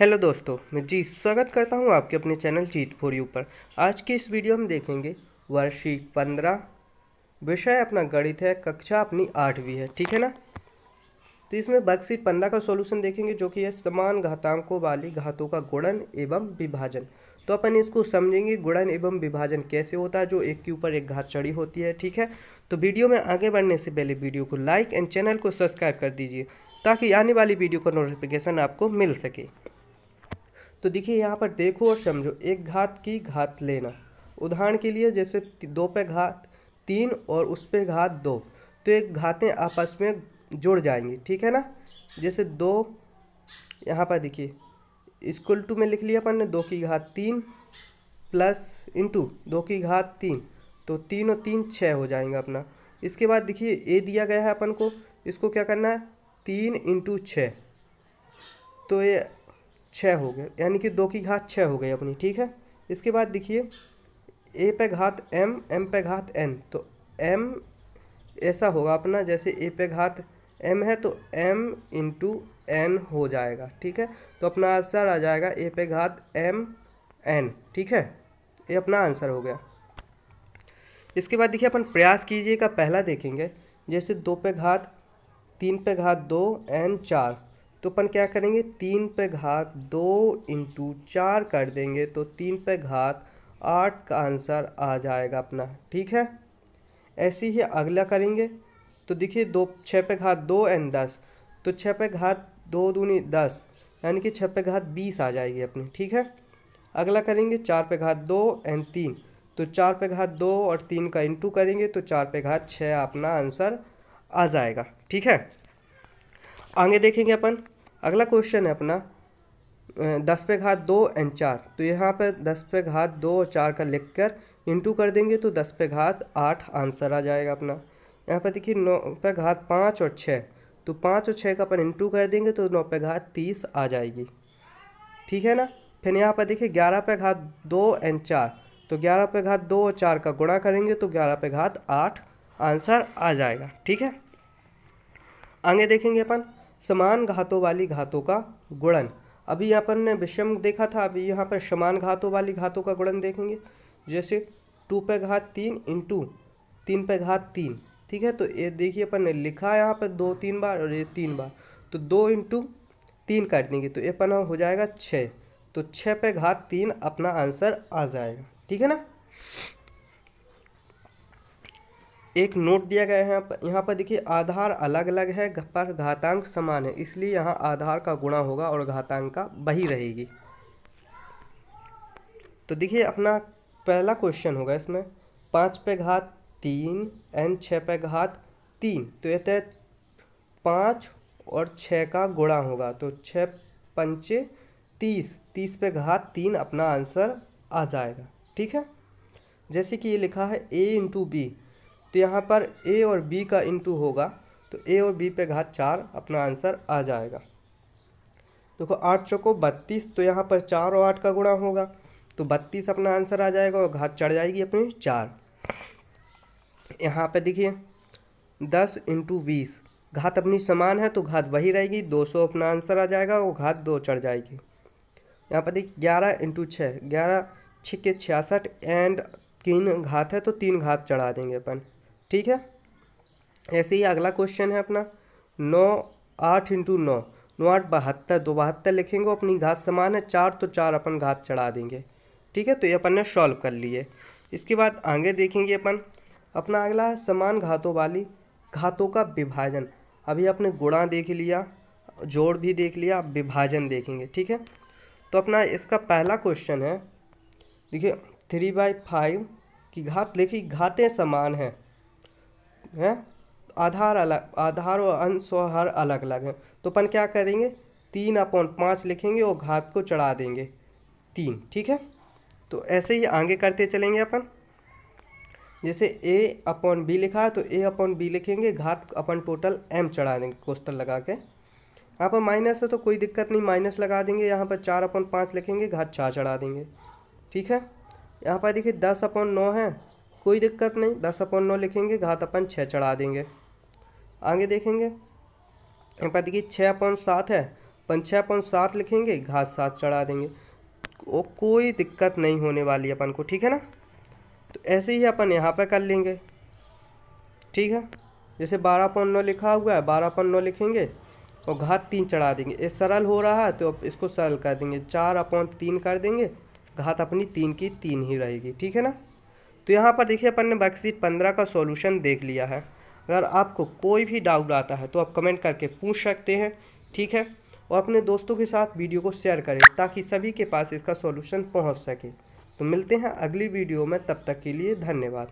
Hello दोस्तों, मैं जी स्वागत करता हूँ आपके अपने चैनल जीत फॉर यू पर। आज की इस वीडियो में देखेंगे वर्षीक पंद्रह, विषय अपना गणित है, कक्षा अपनी आठवीं है, ठीक है ना? तो इसमें वर्कशीट पंद्रह का सॉल्यूशन देखेंगे जो कि है समान घातांकों वाली घातों का गुणन एवं विभाजन। तो अपन इसको समझेंगे गुणन एवं विभाजन कैसे होता है, जो एक के ऊपर एक घात चढ़ी होती है, ठीक है? तो वीडियो में आगे बढ़ने से पहले वीडियो को लाइक एंड चैनल को सब्सक्राइब कर दीजिए, ताकि आने वाली वीडियो का नोटिफिकेशन आपको मिल सके। तो देखिए यहाँ पर देखो और समझो, एक घात की घात लेना। उदाहरण के लिए जैसे दो पे घात तीन और उस पे घात दो तो एक घातें आपस में जुड़ जाएँगी, ठीक है ना? जैसे दो, यहाँ पर देखिए इक्वल टू में लिख लिया अपन ने, दो की घात तीन प्लस इंटू दो की घात तीन तो तीन और तीन छः हो जाएँगे अपना। इसके बाद देखिए ए दिया गया है अपन को, इसको क्या करना है? तीन इंटू छः तो ये छः हो गए, यानी कि दो की घात छः हो गई अपनी, ठीक है? इसके बाद देखिए ए पे घात एम एम पे घात एन तो एम ऐसा होगा अपना, जैसे ए पे घात एम है तो एम इंटू एन हो जाएगा, ठीक है? तो अपना आंसर आ जाएगा ए पे घात एम एन ठीक है? ये अपना आंसर हो गया। इसके बाद देखिए, अपन प्रयास कीजिएगा पहला देखेंगे, जैसे दो पे घात, तीन पे घात दो एन चार तो अपन क्या करेंगे? तीन पे घात दो इंटू चार कर देंगे तो तीन पे घात आठ का आंसर आ जाएगा अपना, ठीक है? ऐसे ही अगला करेंगे। तो देखिए, दो छः पे घात दो एन दस तो छः पे घात दो दूनी दस, यानी कि छः पे घात बीस आ जाएगी अपनी, ठीक है? अगला करेंगे, चार पे घात दो एन तीन तो चार पे घात दो और तीन का इंटू करेंगे तो चार पे घात छः अपना आंसर आ जाएगा, ठीक है? आगे देखेंगे अपन। अगला क्वेश्चन है अपना दस पे घात दो एन चार। तो यहाँ पे दस पे घात दो और चार का लिख कर इंटू कर देंगे तो दस पे घात आठ आंसर आ जाएगा अपना। यहाँ पर देखिए नौ पे घात पाँच और छः। तो पाँच और छः का अपन इंटू कर देंगे तो नौ पे घात तीस आ जाएगी। ठीक है ना? फिर यहाँ पर देखिए ग्यारह पे घात दो एन चार। तो ग्यारह पे घात दो और चार का गुणा करेंगे तो ग्यारह पे घात आठ आंसर आ जाएगा। ठीक है? आगे देखेंगे अपन। समान घातों वाली घातों का गुणन। अभी यहाँ पर ने विषम देखा था, अभी यहाँ पर समान घातों वाली घातों का गुणन देखेंगे। जैसे टू पे घात तीन इंटू तीन पे घात तीन, ठीक है? तो ये देखिए अपन ने लिखा यहाँ पर दो तीन बार और ये तीन बार। तो दो इंटू तीन काट देंगे तो ये अपना हो जाएगा छः। तो छः पे घात तीन अपना आंसर आ जाएगा, ठीक है ना? एक नोट दिया गया है यहाँ पर। यहाँ पर देखिए, आधार अलग अलग है पर घातांक समान है, इसलिए यहाँ आधार का गुणा होगा और घातांक का वही रहेगी। तो देखिए, अपना पहला क्वेश्चन होगा इसमें। पाँच पे घात तीन, एन छः पे घात तीन तो ये तहत पाँच और छः का गुणा होगा। तो छः पंचे तीस तीस पे घात तीन अपना आंसर आ जाएगा। ठीक है? जैसे कि ये लिखा है, ए इंटू बी। तो यहाँ पर ए और बी का इंटू होगा तो ए और बी पे घात चार, अपना आंसर आ जाएगा। देखो, आठ चौको बत्तीस तो यहाँ पर चार और आठ का गुणा होगा तो बत्तीस अपना आंसर आ जाएगा और घात चढ़ जाएगी अपनी चार। यहाँ पे देखिए, दस इंटू बीस, घात अपनी समान है तो घात वही रहेगी, दो सौ अपना आंसर आ जाएगा और घात दो चढ़ जाएगी। यहाँ पर देखिए ग्यारह इंटू छः ग्यारह छिके छियासठ एंड तीन घात है तो तीन घात चढ़ा देंगे अपन। ठीक है? ऐसे ही अगला क्वेश्चन है अपना। नौ आठ इंटू नौ। नौ आठ बहत्तर। दो बहत्तर लिखेंगे अपनी घात समान है। चार तो चार अपन घात चढ़ा देंगे। ठीक है? तो ये अपन ने सॉल्व कर लिए। इसके बाद आगे देखेंगे अपन। अपना अगला है, समान घातों वाली घातों का विभाजन। अभी अपने गुणा देख लिया, जोड़ भी देख लिया विभाजन देखेंगे। ठीक है? तो अपना इसका पहला क्वेश्चन है। देखिए थ्री बाई फाइव की घात लिखी घातें समान हैं। हैं? आधार अलग, आधार और अंश और हर अलग अलग हैं। तो अपन क्या करेंगे? तीन अपॉन पाँच लिखेंगे और घात को चढ़ा देंगे। तीन, ठीक है? तो ऐसे ही आगे करते चलेंगे अपन। जैसे ए अपॉन बी लिखा है तो ए अपॉन बी लिखेंगे, घात अपन टोटल एम चढ़ा देंगे कोस्टर लगा के। यहाँ पर माइनस है तो कोई दिक्कत नहीं माइनस लगा देंगे, यहाँ पर चार अपॉन पाँच लिखेंगे, घात चार चढ़ा देंगे। ठीक है? यहाँ पर देखिए दस अपॉन नौ है कोई दिक्कत नहीं, दस अपॉन नौ लिखेंगे, घात अपन छः चढ़ा देंगे। आगे देखेंगे। पर देखिए छः अपॉन सात है, अपन छः पॉइंट सात लिखेंगे, घात सात चढ़ा देंगे। वो कोई दिक्कत नहीं होने वाली अपन को, ठीक है ना? तो ऐसे ही अपन यहाँ पर कर लेंगे। ठीक है? जैसे बारह पॉइंट नौ लिखा हुआ है, बारह पॉइंट नौ लिखेंगे और घात तीन चढ़ा देंगे। ये सरल हो रहा है तो इसको सरल कर देंगे। चार अपॉइंट तीन कर देंगे, घात अपनी तीन की तीन ही रहेगी, ठीक है ना? तो यहाँ पर देखिए अपन ने वर्कशीट पंद्रह का सॉल्यूशन देख लिया है। अगर आपको कोई भी डाउट आता है तो आप कमेंट करके पूछ सकते हैं, ठीक है? और अपने दोस्तों के साथ वीडियो को शेयर करें ताकि सभी के पास इसका सॉल्यूशन पहुँच सके। तो मिलते हैं अगली वीडियो में, तब तक के लिए धन्यवाद।